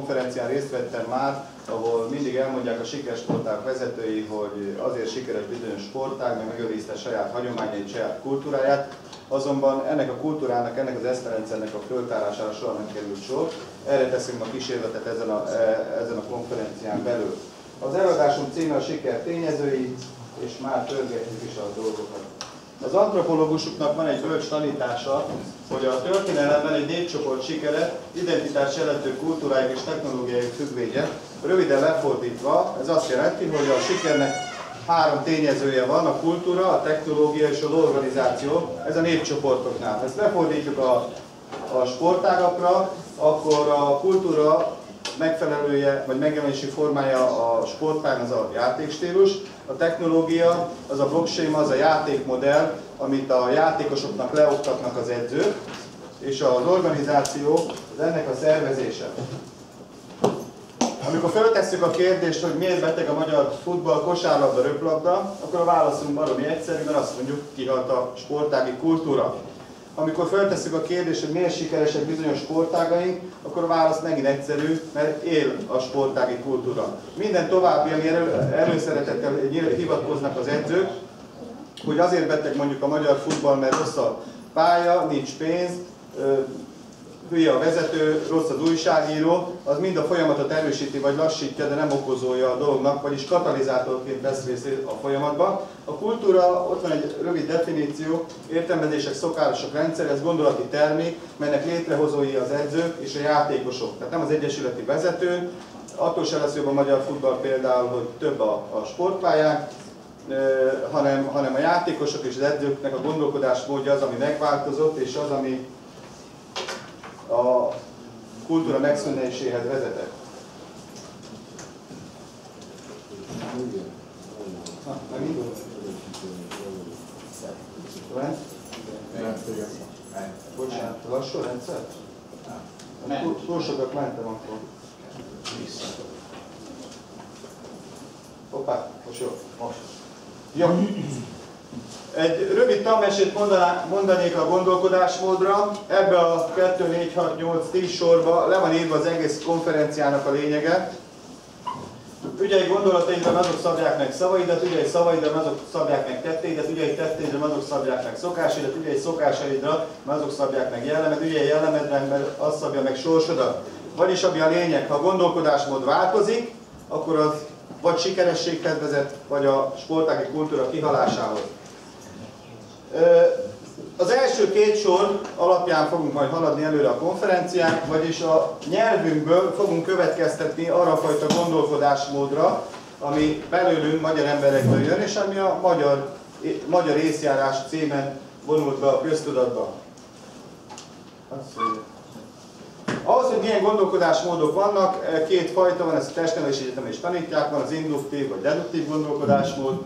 konferencián részt vettem már, ahol mindig elmondják a sikersportág vezetői, hogy azért sikeres bizonyos sportág, mert megőrizte saját hagyományait, saját kultúráját, azonban ennek a kultúrának, ennek az eszterendszernek a föltárására soha nem került sor. Erre teszünk a kísérletet ezen a, e, ezen a konferencián belül. Az előadásunk címe a siker tényezői, és már törgetjük is a dolgokat. Az antropológusoknak van egy bölcs tanítása, hogy a történelemben egy népcsoport sikere identitás jelentő kultúrájuk és technológiai függvénye. Röviden lefordítva, ez azt jelenti, hogy a sikernek három tényezője van, a kultúra, a technológia és az organizáció, ez a népcsoportoknál. Ezt lefordítjuk a, a sportágakra, akkor a kultúra megfelelője, vagy megjelenési formája a sportpályán az a játékstílus, a technológia az a blockchain, az a játékmodell, amit a játékosoknak leoktatnak az edzők, és az organizáció az ennek a szervezése. Amikor feltesszük a kérdést, hogy miért beteg a magyar futball, kosárlabda, röplabda, akkor a válaszunk valami egyszerű, mert azt mondjuk, kihalt a sportági kultúra. Amikor feltesszük a kérdést, hogy miért sikeresek bizonyos sportágaink, akkor a válasz megint egyszerű, mert él a sportági kultúra. Minden további, ami elő, előszeretettel hivatkoznak az edzők, hogy azért beteg mondjuk a magyar futball, mert rossz a pálya, nincs pénz, hülye a vezető, rossz az újságíró, az mind a folyamatot erősíti vagy lassítja, de nem okozója a dolognak, vagyis katalizátorként vesz részt a folyamatban. A kultúra, ott van egy rövid definíció, értelmezések, szokások rendszer, ez gondolati termék, melynek létrehozói az edzők és a játékosok. Tehát nem az egyesületi vezető, attól se lesz jobb a magyar futball például, hogy több a, a sportpályán, hanem, hanem a játékosok és az edzőknek a gondolkodásmódja az, ami megváltozott, és az, ami a kultúra megszűnéséhez vezetett. Bocsánat, lassú a rendszer? Túl, túl sokat mentem akkor. Vissza. Hoppá, most jó, most. Jó. Egy rövid tanmesét mondanék a gondolkodásmódra. Ebbe a 2, 4, 6, 8, 10 sorba le van írva az egész konferenciának a lényege. Ügyei gondolataidban azok szabják meg szavaidat, ügyei szavaidban azok szabják meg tetteidet, ügyei tetteidben azok szabják meg szokásaidat, ügyei szokásaidra, azok szabják meg jellemed, ügyei jellemedre, mert az szabja meg sorsodat. Vagyis ami a lényeg, ha a gondolkodásmód változik, akkor az vagy sikerességhez vezet, vagy a sportági kultúra kihalásához. Az első két sor alapján fogunk majd haladni előre a konferencián, vagyis a nyelvünkből fogunk következtetni arra a fajta gondolkodásmódra, ami belőlünk, magyar emberekből jön, és ami a magyar, magyar észjárás címen vonult be a köztudatba. Ahhoz, hogy milyen gondolkodásmódok vannak, két fajta van, ezt a testnevelési egyetem is tanítják, van az induktív vagy deduktív gondolkodásmód,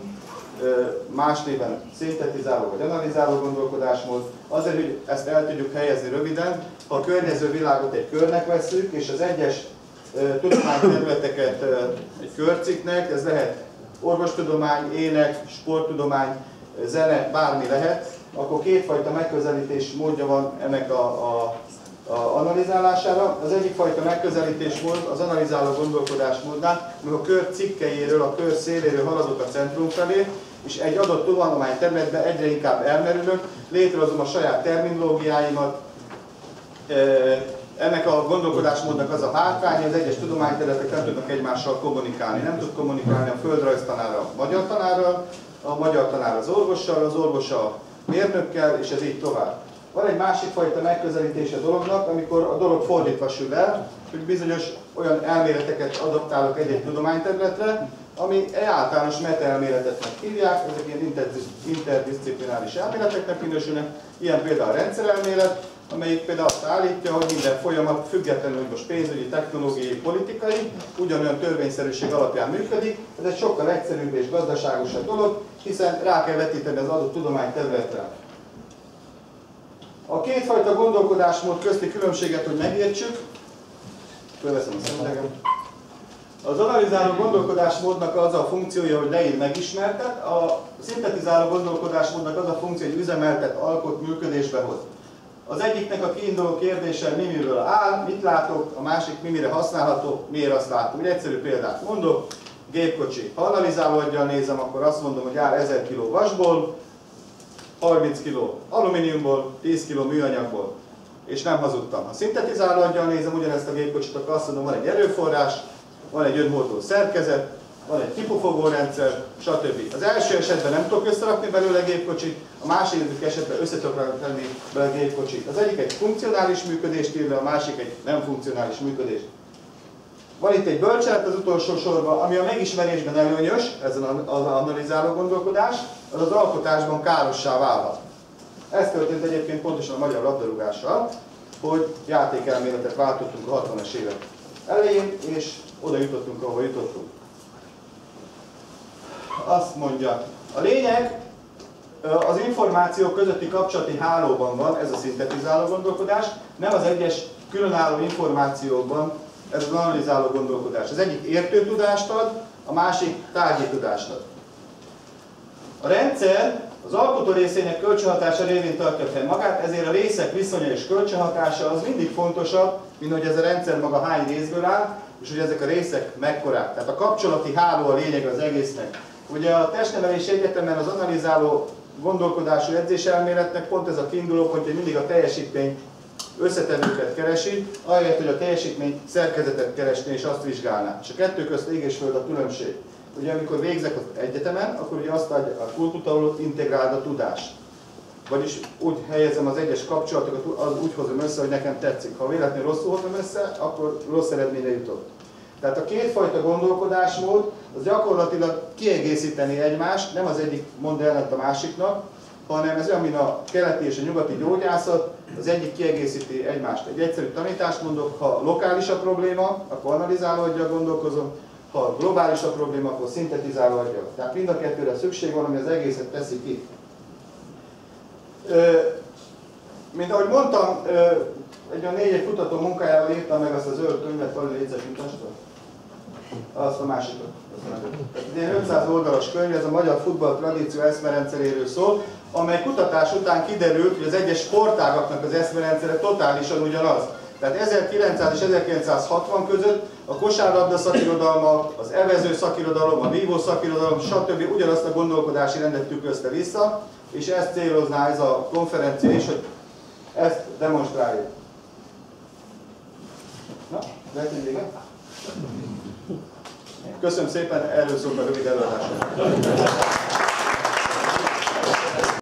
más néven szintetizáló vagy analizáló gondolkodásmód, azért, hogy ezt el tudjuk helyezni röviden, ha a környező világot egy körnek veszük, és az egyes tudományterületeket egy körciknek, ez lehet orvostudomány, ének, sporttudomány, zene, bármi lehet, akkor kétfajta megközelítés módja van ennek a, a, analizálására. Az egyik fajta megközelítés mód az analizáló gondolkodásmódnál, amikor a kör cikkeiről, a kör széléről haladok a centrum felé, és egy adott tudomány területben egyre inkább elmerülök, létrehozom a saját terminológiáimat, ennek a gondolkodásmódnak az a hátránya, az egyes tudományterületek nem tudnak egymással kommunikálni. Nem tud kommunikálni a földrajz tanára a magyar tanárral, a magyar tanár az orvossal, az orvos a mérnökkel, és ez így tovább. Van egy másik fajta megközelítés a dolognak, amikor a dolog fordítva sül el, hogy bizonyos olyan elméleteket adaptálok egy-egy tudományterületre, ami általános metaelméletetnek hívják, ezek ilyen interdisziplináris elméleteknek minősülnek, ilyen például a rendszerelmélet, amelyik például azt állítja, hogy minden folyamat függetlenül, hogy most pénzügyi, technológiai, politikai, ugyanolyan törvényszerűség alapján működik. Ez egy sokkal egyszerűbb és gazdaságosabb dolog, hiszen rá kell vetíteni az adott tudományterületre. A kétfajta gondolkodásmód közti különbséget, hogy megértsük, fölveszem a szemüvegem. Az analizáló gondolkodásmódnak az a funkciója, hogy leír megismertet, a szintetizáló gondolkodásmódnak az a funkció, hogy üzemeltet, alkot, működésbe hoz. Az egyiknek a kiinduló kérdése mi miről áll, mit látok, a másik mi mire használható, miért azt látom. Egy egyszerű példát mondok, gépkocsi. Ha analizálóaggyal nézem, akkor azt mondom, hogy áll 1000 kg vasból, 30 kg alumíniumból, 10 kg műanyagból. És nem hazudtam. Ha szintetizálóaggyal nézem ugyanezt a gépkocsit, akkor azt mondom, van egy erőforrás, van egy önhordó szerkezet, van egy kipufogó rendszer, stb. Az első esetben nem tudok összerakni belőle gépkocsit, a második esetben össze tudok tenni belőle gépkocsit. Az egyik egy funkcionális működést ír le, a másik egy nem funkcionális működést. Van itt egy bölcselet az utolsó sorban, ami a megismerésben előnyös, ez az analizáló gondolkodás, az az alkotásban károssá válhat. Ez történt egyébként pontosan a magyar labdarúgással, hogy játékelméletet váltottunk a 60-es évek elején, és oda jutottunk, ahol jutottunk. Azt mondja, a lényeg az információk közötti kapcsolati hálóban van, ez a szintetizáló gondolkodás, nem az egyes különálló információkban, ez az analizáló gondolkodás. Az egyik értő tudást ad, a másik tárgyi tudást ad. A rendszer az alkotó részének kölcsönhatása révén tartja fel magát, ezért a részek viszonya és kölcsönhatása az mindig fontosabb, mint hogy ez a rendszer maga hány részből áll, és hogy ezek a részek mekkorák. Tehát a kapcsolati háló a lényeg az egésznek. Ugye a testnevelési egyetemen az analizáló gondolkodású edzéselméletnek pont ez a kiinduló pont, hogy mindig a teljesítmény összetevőket keresi, ahelyett, hogy a teljesítmény szerkezetet keresni és azt vizsgálná. És a kettő közt ég és föld a különbség. Ugye amikor végzek az egyetemen, akkor ugye azt adja a kultutaulat integráld a tudást. Vagyis úgy helyezem az egyes kapcsolatokat, az úgy hozom össze, hogy nekem tetszik. Ha véletlenül rosszul hozom össze, akkor rossz eredményre jutok. Tehát a kétfajta gondolkodásmód az gyakorlatilag kiegészíteni egymást, nem az egyik mond ellent a másiknak, hanem ez olyan, mint a keleti és a nyugati gyógyászat, az egyik kiegészíti egymást. Egy egyszerű tanítást mondok, ha lokális a probléma, akkor analizálódja, gondolkozom, ha globális a probléma, akkor szintetizálódja. Tehát mind a kettőre szükség van, ami az egészet teszi ki. Mint ahogy mondtam, egy olyan négy-egy kutató munkájával írtam meg azt a zöld könyvet, vagy létszes azt a másikat. Ez egy 500 oldalas könyv, ez a magyar futball tradíció eszmerendszeréről szól, amely kutatás után kiderült, hogy az egyes sportágaknak az eszmerendszere totálisan ugyanaz. Tehát 1900 és 1960 között a kosárlabda szakirodalma, az evező szakirodalom, a vívó szakirodalom, stb. ugyanazt a gondolkodási rendet tükrözte vissza, és ezt célozná ez a konferencia is, hogy ezt demonstráljuk. Na, lehet, hogy? Köszönöm szépen, erről szólt a rövid előadásom.